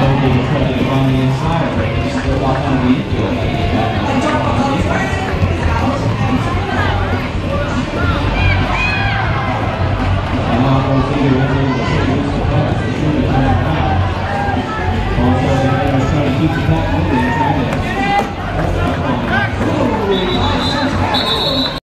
will on the inside, you.